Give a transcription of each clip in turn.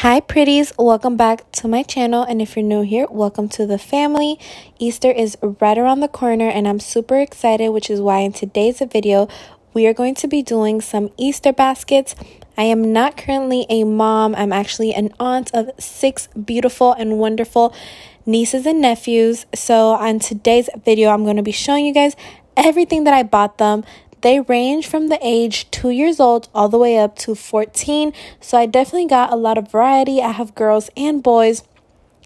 Hi pretties, welcome back to my channel and if you're new here, welcome to the family. Easter is right around the corner and I'm super excited which is why in today's video we are going to be doing some Easter baskets. I am not currently a mom, I'm actually an aunt of six beautiful and wonderful nieces and nephews. So on today's video I'm going to be showing you guys everything that I bought them, they range from the age 2 years old all the way up to 14. So I definitely got a lot of variety. I have girls and boys.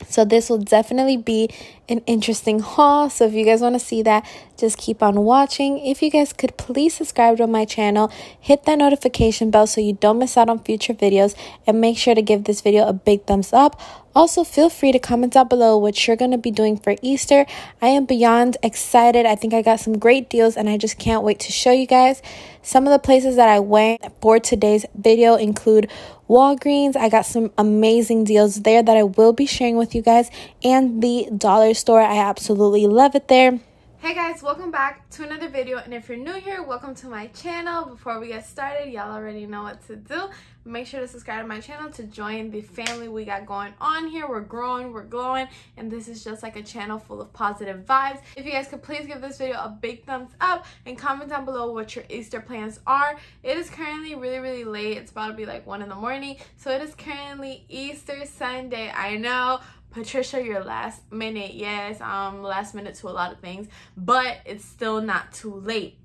So this will definitely be an interesting haul. So if you guys want to see that, just keep on watching. If you guys could please subscribe to my channel, hit that notification bell so you don't miss out on future videos, and make sure to give this video a big thumbs up. Also, feel free to comment down below what you're going to be doing for Easter. I am beyond excited. I think I got some great deals and I just can't wait to show you guys. Some of the places that I went for today's video include Walgreens. I got some amazing deals there that I will be sharing with you guys and the dollar store. I absolutely love it there. Hey guys, welcome back to another video and if you're new here, welcome to my channel. Before we get started, y'all already know what to do. Make sure to subscribe to my channel to join the family we got going on here. We're growing, we're glowing, and this is just like a channel full of positive vibes. If you guys could please give this video a big thumbs up and comment down below what your Easter plans are. It is currently really, really late. It's about to be like 1 in the morning, so it is currently Easter Sunday. I know Patricia, your last minute, yes, um, last minute to a lot of things, but it's still not too late.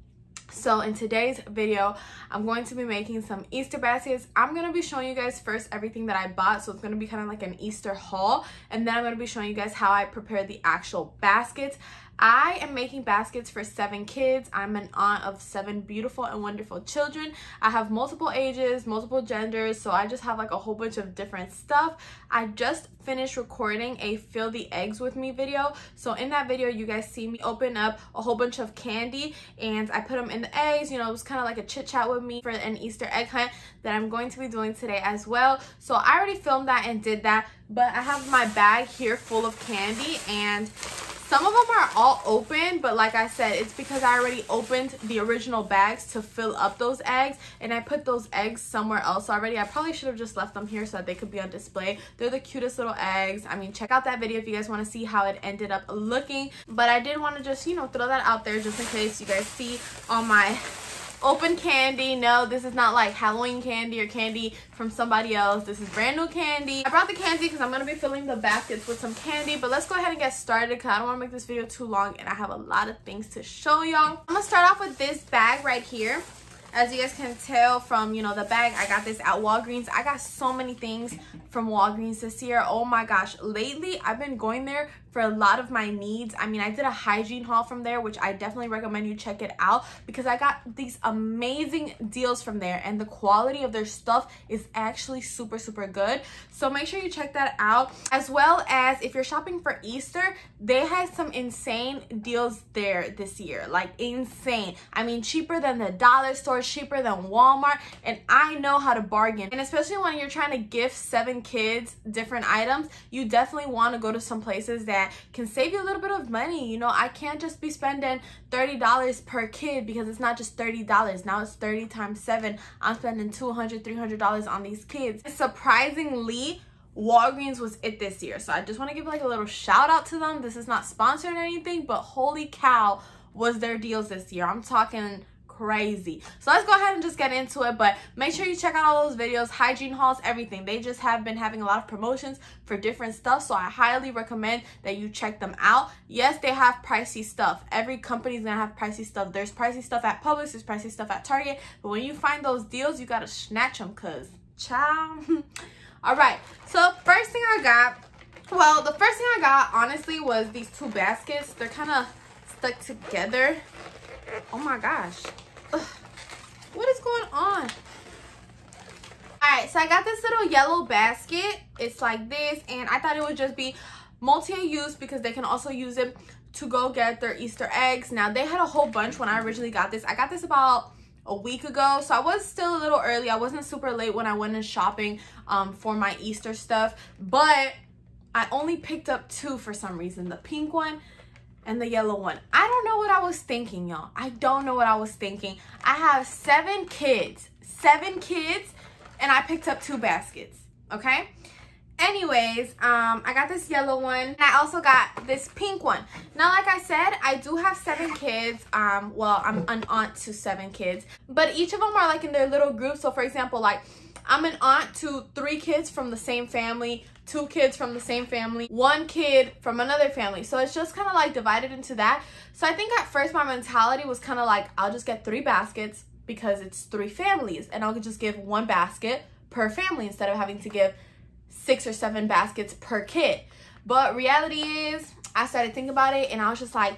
So in today's video, I'm going to be making some Easter baskets. I'm going to be showing you guys first everything that I bought. So it's going to be kind of like an Easter haul. And then I'm going to be showing you guys how I prepare the actual baskets. I am making baskets for seven kids. I'm an aunt of seven beautiful and wonderful children. I have multiple ages, multiple genders, so I just have like a whole bunch of different stuff. I just finished recording a fill the eggs with me video. So in that video, you guys see me open up a whole bunch of candy and I put them in the eggs. You know, it was kind of like a chit chat with me for an Easter egg hunt that I'm going to be doing today as well. So I already filmed that and did that, but I have my bag here full of candy and some of them are all open, but like I said, it's because I already opened the original bags to fill up those eggs and I put those eggs somewhere else already. I probably should have just left them here so that they could be on display. They're the cutest little eggs. I mean, check out that video if you guys want to see how it ended up looking. But I did want to just, you know, throw that out there just in case you guys see on my open candy. No, this is not like Halloween candy or candy from somebody else. This is brand new candy. I brought the candy because I'm going to be filling the baskets with some candy. But let's go ahead and get started because I don't want to make this video too long and I have a lot of things to show y'all. I'm going to start off with this bag right here as you guys can tell from you know the bag i got this at walgreens i got so many things from walgreens this year oh my gosh lately i've been going there for a lot of my needs. I mean, I did a hygiene haul from there, which I definitely recommend you check it out because I got these amazing deals from there and the quality of their stuff is actually super, super good. So make sure you check that out. As well as if you're shopping for Easter, they had some insane deals there this year. Like insane. I mean, cheaper than the dollar store, cheaper than Walmart. And I know how to bargain. And especially when you're trying to gift seven kids different items, you definitely want to go to some places that that can save you a little bit of money. You know, I can't just be spending $30 per kid because it's not just $30. Now it's 30 times 7. I'm spending $200, $300 on these kids. Surprisingly, Walgreens was it this year. So I just want to give like a little shout out to them. This is not sponsored or anything, but holy cow was their deals this year. I'm talking crazy. So let's go ahead and just get into it. But make sure you check out all those videos, hygiene hauls, everything. They just have been having a lot of promotions for different stuff. So I highly recommend that you check them out. Yes, they have pricey stuff. Every company's gonna have pricey stuff. There's pricey stuff at Publix, there's pricey stuff at Target. But when you find those deals, you gotta snatch them cause ciao. all right, so first thing I got, well, the first thing I got honestly was these two baskets. They're kind of stuck together. Oh my gosh. Ugh. What is going on? Alright, so I got this little yellow basket. It's like this, and I thought it would just be multi-use because they can also use it to go get their Easter eggs. Now, they had a whole bunch when I originally got this. I got this about a week ago so i was still a little early i wasn't super late when i went in shopping um, for my easter stuff but i only picked up two for some reason the pink one and the yellow one. I don't know what I was thinking, y'all. I don't know what I was thinking. I have seven kids, seven kids, and I picked up two baskets. okay? Anyways, um, I got this yellow one. And I also got this pink one. Now, like I said, I do have seven kids. Um, well, I'm an aunt to seven kids. But each of them are like in their little groups. So, for example, like I'm an aunt to three kids from the same family, two kids from the same family, one kid from another family. So it's just kind of like divided into that. So I think at first my mentality was kind of like, I'll just get three baskets because it's three families and I'll just give one basket per family instead of having to give six or seven baskets per kid. But reality is, I started thinking about it and I was just like,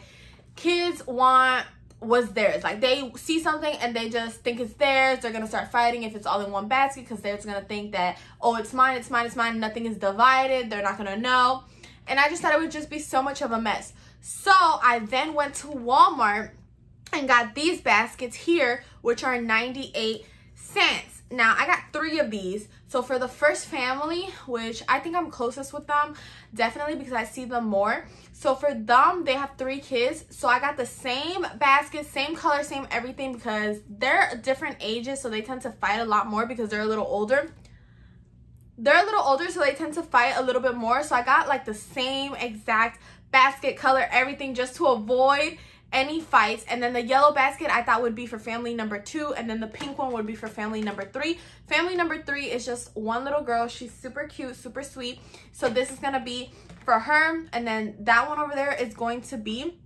kids want was theirs. Like they see something and they just think it's theirs. They're gonna start fighting if it's all in one basket because they're just gonna think that, oh, it's mine, it's mine, it's mine. Nothing is divided. They're not gonna know. And I just thought it would just be so much of a mess. So I then went to Walmart and got these baskets here, which are 98 cents. Now, I got three of these. So for the first family, which I think I'm closest with them, definitely because I see them more. So for them, they have three kids. So I got the same basket, same color, same everything because they're different ages. So they tend to fight a lot more because they're a little older. They're a little older, so they tend to fight a little bit more. So I got like the same exact basket color, everything just to avoid any fights. And then the yellow basket I thought would be for family number two and then the pink one would be for family number three. Family number three is just one little girl. She's super cute super sweet. So this is gonna be for her. And then that one over there is going to be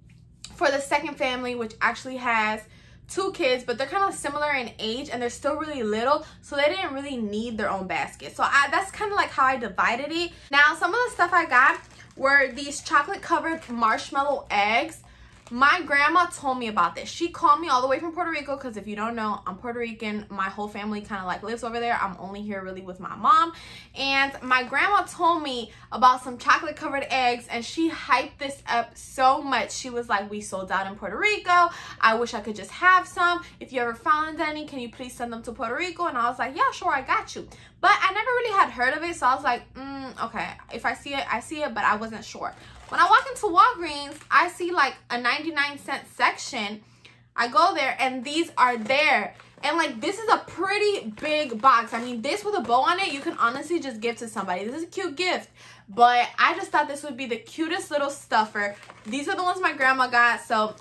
for the second family which actually has two kids but they're kind of similar in age and they're still really little so they didn't really need their own basket. So I, that's kind of like how I divided it. Now some of the stuff I got were these chocolate covered marshmallow eggs my grandma told me about this. She called me all the way from Puerto Rico because if you don't know, I'm Puerto Rican. My whole family kind of like lives over there. I'm only here really with my mom. And my grandma told me about some chocolate covered eggs and she hyped this up so much. She was like, we sold out in Puerto Rico. I wish I could just have some. If you ever found any, can you please send them to Puerto Rico? And I was like, yeah, sure, I got you. But I never really had heard of it. So I was like, mm, okay, if I see it, I see it, but I wasn't sure. When I walk into Walgreens, I see like a 99 cent section. I go there and these are there. And like this is a pretty big box. I mean, this with a bow on it, you can honestly just give to somebody. This is a cute gift. But I just thought this would be the cutest little stuffer. These are the ones my grandma got. So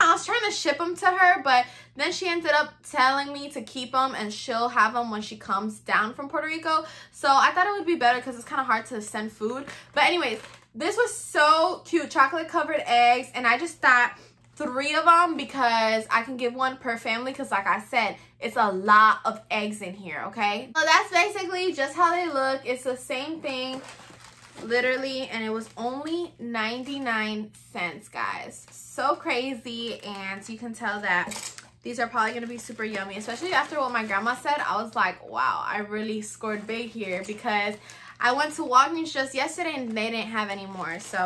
I was trying to ship them to her, but then she ended up telling me to keep them and she'll have them when she comes down from Puerto Rico. So I thought it would be better because it's kind of hard to send food. But anyways, this was so cute. Chocolate covered eggs. And I just thought three of them because I can give one per family because like I said, it's a lot of eggs in here, okay? So that's basically just how they look. It's the same thing literally and it was only 99 cents guys so crazy and you can tell that these are probably going to be super yummy especially after what my grandma said i was like wow i really scored big here because I went to Walgreens just yesterday and they didn't have any more. So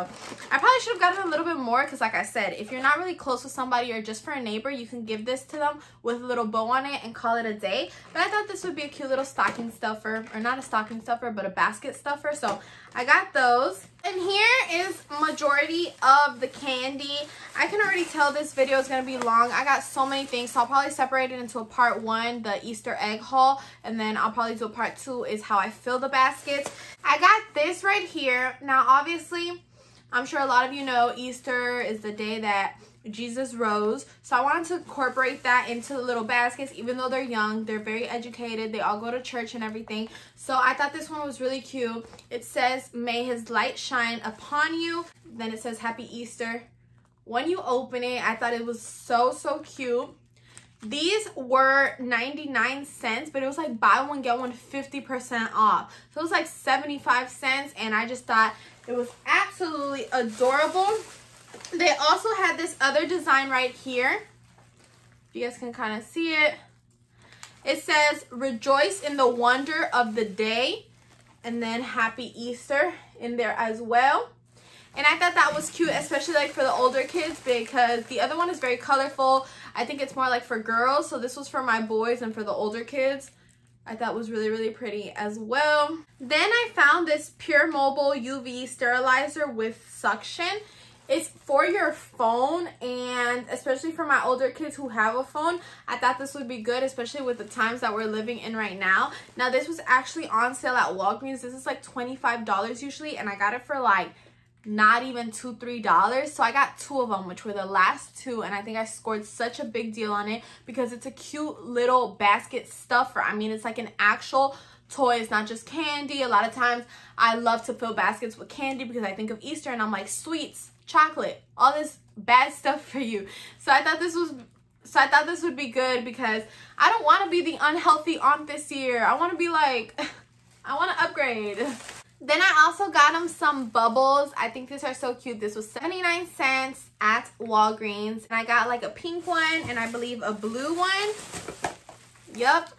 I probably should have gotten a little bit more because like I said, if you're not really close with somebody or just for a neighbor, you can give this to them with a little bow on it and call it a day. But I thought this would be a cute little stocking stuffer or not a stocking stuffer, but a basket stuffer. So I got those. And here is majority of the candy. I can already tell this video is going to be long. I got so many things, so I'll probably separate it into a part one, the Easter egg haul, and then I'll probably do a part two is how I fill the baskets. I got this right here. Now, obviously, I'm sure a lot of you know Easter is the day that Jesus rose. So I wanted to incorporate that into the little baskets, even though they're young, they're very educated, they all go to church and everything. So I thought this one was really cute. It says, may his light shine upon you. Then it says, happy Easter. When you open it, I thought it was so, so cute. These were 99 cents, but it was like buy one, get one 50% off. So it was like 75 cents, and I just thought it was absolutely adorable. They also had this other design right here. You guys can kind of see it. It says, rejoice in the wonder of the day. And then happy Easter in there as well. And I thought that was cute, especially like for the older kids because the other one is very colorful. I think it's more like for girls. So this was for my boys and for the older kids. I thought was really, really pretty as well. Then I found this Pure Mobile UV sterilizer with suction it's for your phone and especially for my older kids who have a phone i thought this would be good especially with the times that we're living in right now. Now this was actually on sale at walgreens. This is like 25 dollars usually and i got it for like not even two three dollars. So i got two of them which were the last two and i think i scored such a big deal on it because it's a cute little basket stuffer. I mean it's like an actual toy. It's not just candy. A lot of times i love to fill baskets with candy because i think of easter and i'm like sweets chocolate all this bad stuff for you so i thought this was so i thought this would be good because i don't want to be the unhealthy aunt this year i want to be like i want to upgrade then I also got them some bubbles. I think these are so cute. This was 79 cents at Walgreens. And I got like a pink one and I believe a blue one. Yup.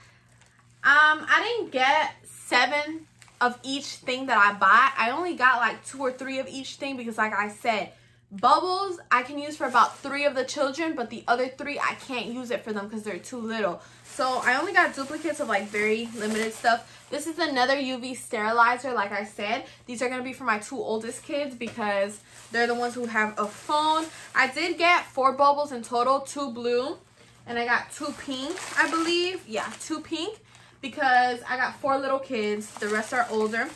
Um, I didn't get seven of each thing that I bought. I only got like two or three of each thing because like I said, bubbles I can use for about three of the children, but the other three I can't use it for them because they're too little. So I only got duplicates of like very limited stuff. This is another UV sterilizer, like I said. These are going to be for my two oldest kids because they're the ones who have a phone. I did get four bubbles in total, two blue, and I got two pink, I believe. Yeah, two pink because I got four little kids. The rest are older.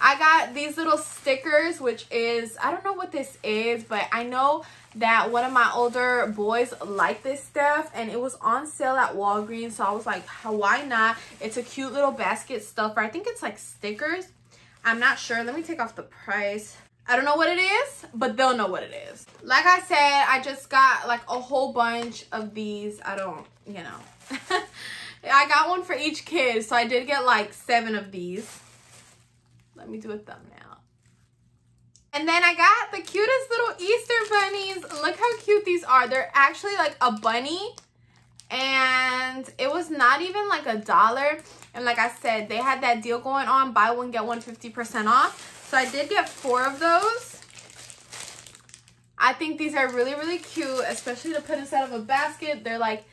I got these little stickers, which is, I don't know what this is, but I know that one of my older boys liked this stuff and it was on sale at Walgreens. So I was like, why not? It's a cute little basket stuffer. I think it's like stickers. I'm not sure. Let me take off the price. I don't know what it is, but they'll know what it is. Like I said, I just got like a whole bunch of these. I don't, you know. I got one for each kid, so I did get like seven of these. Let me do a thumbnail. And then I got the cutest little Easter bunnies. Look how cute these are. They're actually like a bunny. And it was not even like a dollar. And like I said, they had that deal going on. Buy one, get one 50% off. So I did get four of those. I think these are really, really cute. Especially to put inside of a basket. They're like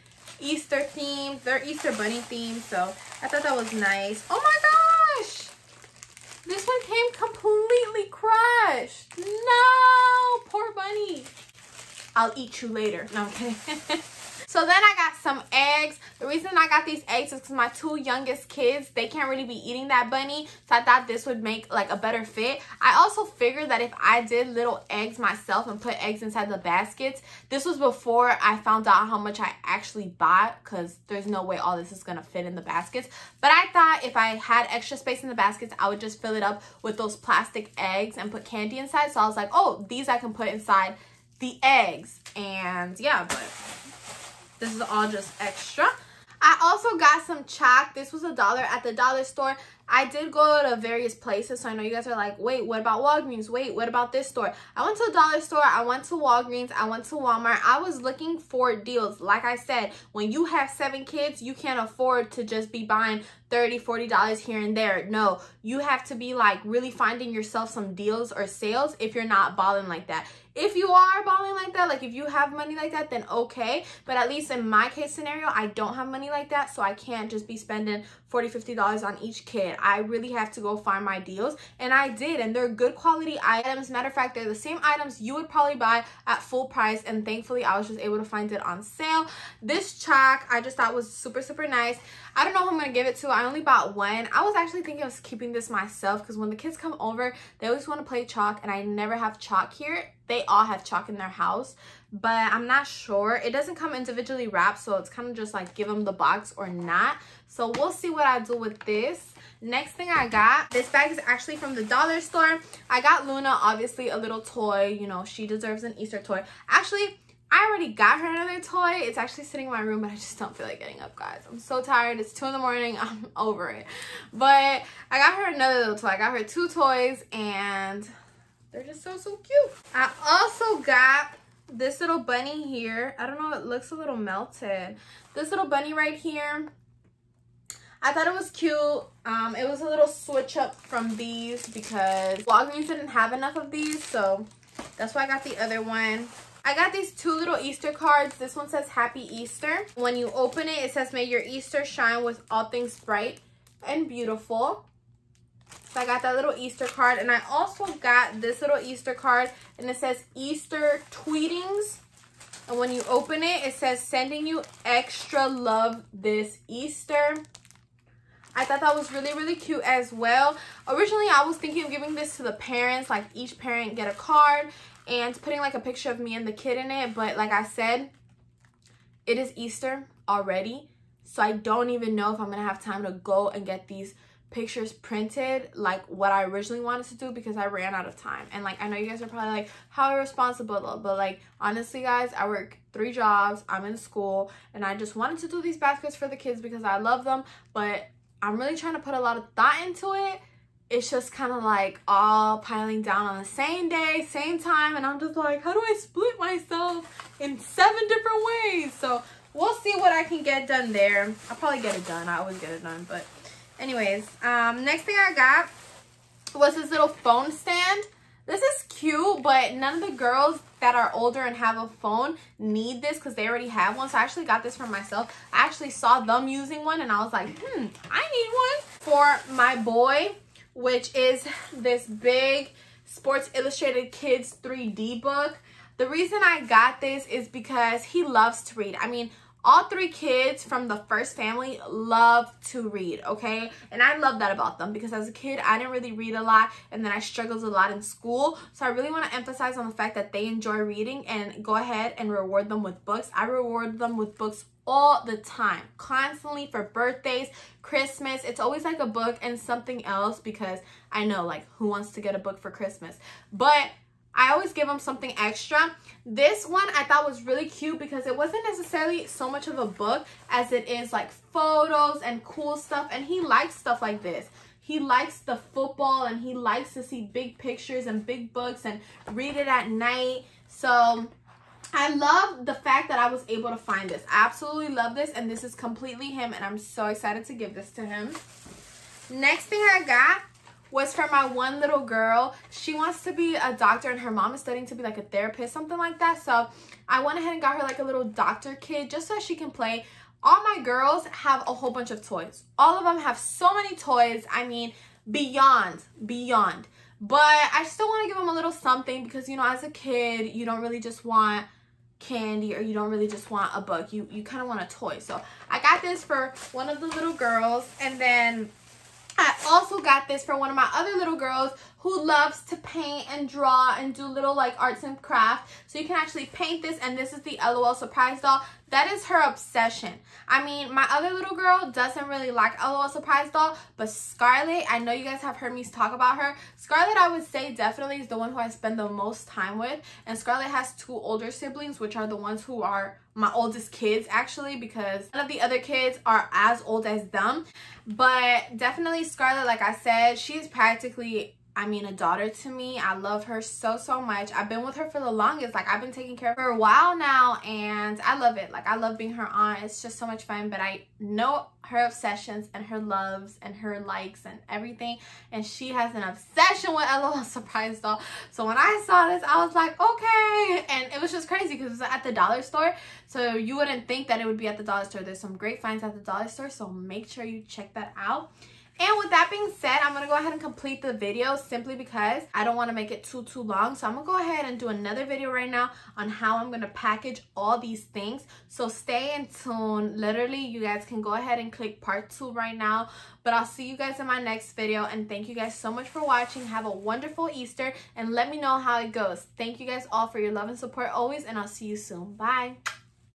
Easter themed. They're Easter bunny themed. So I thought that was nice. Oh my gosh. This one came completely crushed. No, poor bunny. I'll eat you later. No, I'm kidding. So then I got some eggs. The reason I got these eggs is because my two youngest kids, they can't really be eating that bunny. So I thought this would make like a better fit. I also figured that if I did little eggs myself and put eggs inside the baskets, this was before I found out how much I actually bought because there's no way all this is going to fit in the baskets. But I thought if I had extra space in the baskets, I would just fill it up with those plastic eggs and put candy inside. So I was like, oh, these I can put inside the eggs. And yeah, but this is all just extra. I also got some chalk. This was a dollar at the dollar store. I did go to various places, so I know you guys are like, wait, what about Walgreens? Wait, what about this store? I went to a dollar store. I went to Walgreens. I went to Walmart. I was looking for deals. Like I said, when you have seven kids, you can't afford to just be buying $30, 40 dollars here and there no you have to be like really finding yourself some deals or sales if you're not balling like that if you are balling like that like if you have money like that then okay but at least in my case scenario i don't have money like that so i can't just be spending 40 50 dollars on each kid i really have to go find my deals and i did and they're good quality items matter of fact they're the same items you would probably buy at full price and thankfully i was just able to find it on sale this chalk i just thought was super super nice I don't know who I'm going to give it to. I only bought one. I was actually thinking of keeping this myself because when the kids come over, they always want to play chalk and I never have chalk here. They all have chalk in their house, but I'm not sure. It doesn't come individually wrapped, so it's kind of just like give them the box or not. So we'll see what I do with this. Next thing I got, this bag is actually from the dollar store. I got Luna, obviously, a little toy. You know, she deserves an Easter toy. Actually, I already got her another toy. It's actually sitting in my room, but I just don't feel like getting up, guys. I'm so tired. It's 2 in the morning. I'm over it. But I got her another little toy. I got her two toys, and they're just so, so cute. I also got this little bunny here. I don't know. It looks a little melted. This little bunny right here. I thought it was cute. Um, it was a little switch up from these because Walgreens didn't have enough of these, so that's why I got the other one. I got these two little Easter cards. This one says Happy Easter. When you open it, it says, May your Easter shine with all things bright and beautiful. So I got that little Easter card. And I also got this little Easter card. And it says Easter tweetings. And when you open it, it says sending you extra love this Easter. I thought that was really, really cute as well. Originally, I was thinking of giving this to the parents, like each parent get a card and putting like a picture of me and the kid in it. But like I said, it is Easter already. So I don't even know if I'm going to have time to go and get these pictures printed like what I originally wanted to do because I ran out of time. And like I know you guys are probably like how irresponsible but like honestly guys I work three jobs, I'm in school and I just wanted to do these baskets for the kids because I love them but I'm really trying to put a lot of thought into it. It's just kind of like all piling down on the same day, same time and I'm just like how do I split myself in seven different ways? So we'll see what I can get done there. I'll probably get it done. I always get it done but anyways um next thing i got was this little phone stand. This is cute but none of the girls that are older and have a phone need this because they already have one. So i actually got this for myself. I actually saw them using one and i was like hmm i need one for my boy which is this big sports illustrated kids 3d book. The reason i got this is because he loves to read. I mean all three kids from the first family love to read, okay? And I love that about them because as a kid, I didn't really read a lot and then I struggled a lot in school. So I really want to emphasize on the fact that they enjoy reading and go ahead and reward them with books. I reward them with books all the time, constantly for birthdays, Christmas. It's always like a book and something else because I know like who wants to get a book for Christmas? But I always give him something extra. This one I thought was really cute because it wasn't necessarily so much of a book as it is like photos and cool stuff. And he likes stuff like this. He likes the football and he likes to see big pictures and big books and read it at night. So I love the fact that I was able to find this. I absolutely love this and this is completely him and I'm so excited to give this to him. Next thing I got was for my one little girl. She wants to be a doctor and her mom is studying to be like a therapist, something like that. So I went ahead and got her like a little doctor kit just so she can play. All my girls have a whole bunch of toys. All of them have so many toys. I mean, beyond, beyond. But I still want to give them a little something because, you know, as a kid, you don't really just want candy or you don't really just want a book. You, you kind of want a toy. So I got this for one of the little girls and then I also got this for one of my other little girls who loves to paint and draw and do little like arts and crafts. So you can actually paint this and this is the LOL surprise doll. That is her obsession. I mean, my other little girl doesn't really like LOL surprise doll, but Scarlett, I know you guys have heard me talk about her. Scarlett, I would say definitely is the one who I spend the most time with. And Scarlett has two older siblings, which are the ones who are my oldest kids actually because none of the other kids are as old as them. But definitely Scarlett, like I said, she's practically I mean, a daughter to me. I love her so, so much. I've been with her for the longest. Like, I've been taking care of her a while now, and I love it. Like, I love being her aunt. It's just so much fun, but I know her obsessions and her loves and her likes and everything, and she has an obsession with LOL Surprise Doll. So when I saw this, I was like, okay. And it was just crazy because it was at the dollar store, so you wouldn't think that it would be at the dollar store. There's some great finds at the dollar store, so make sure you check that out. And with that being said, I'm to go ahead and complete the video simply because I don't want to make it too, too long. So I'm to go ahead and do another video right now on how I'm to package all these things. So stay in tune. Literally, you guys can go ahead and click part two right now. But I'll see you guys in my next video. And thank you guys so much for watching. Have a wonderful Easter. And let me know how it goes. Thank you guys all for your love and support always. And I'll see you soon. Bye.